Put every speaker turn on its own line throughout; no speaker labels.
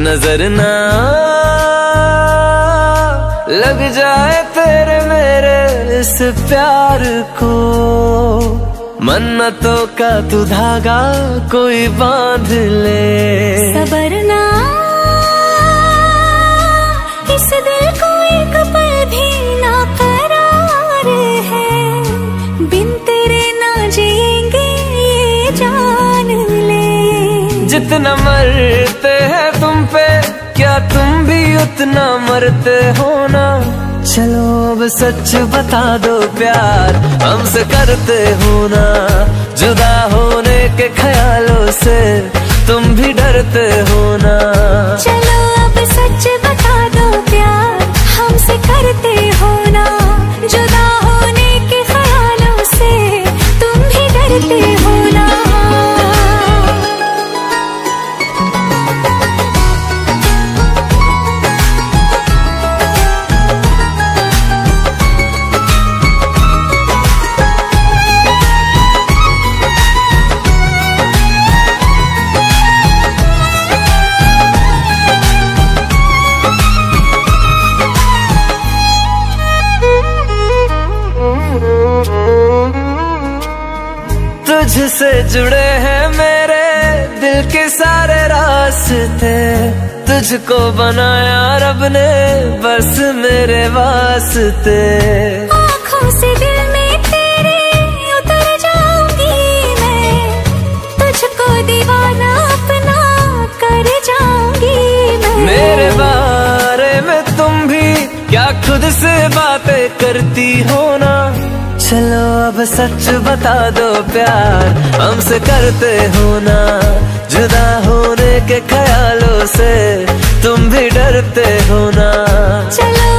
नज़र ना लग जाए तेरे मेरे इस प्यार को। मन्नतों का तू धागा कोई बाँध ले।
सबरना इस दिल को एक पल भी ना करार है। बिन तेरे ना जिएँगे ये जान ले।
जितना होना। हो ना चलो अब सच बता दो प्यार, हमसे करते हो ना। जुदा होने के ख्यालों से तुम भी डरते हो ना।
चलो अब सच
तुझसे जुड़े हैं मेरे दिल के सारे रास्ते। तुझको बनाया रब ने बस मेरे वास्ते।
आँखों से दिल में तेरे उतर जाऊँगी मैं। तुझको दीवाना अपना कर जाऊँगी मैं।
मेरे बारे में तुम भी क्या खुद से बातें करती हो ना? चलो अब सच बता दो प्यार। हमसे करते हो ना, जुदा होने के ख्यालों से। तुम भी डरते हो ना।
चलो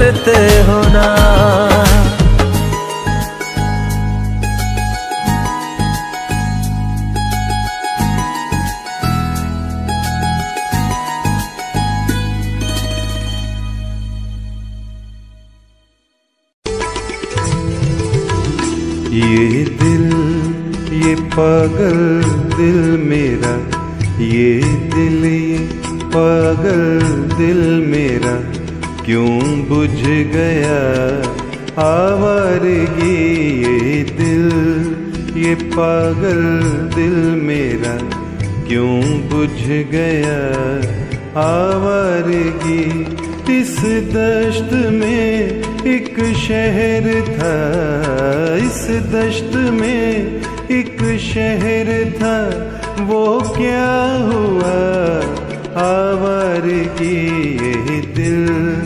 करते हो ना।
ये दिल, ये पागल दिल मेरा। ये दिल, ये पागल दिल मेरा। क्यों बुझ गया आवारगी ये दिल? ये पागल दिल मेरा क्यों बुझ गया आवारगी इस दश्त में एक शहर था, इस दश्त में एक शहर था, वो क्या हुआ आवारगी ये दिल?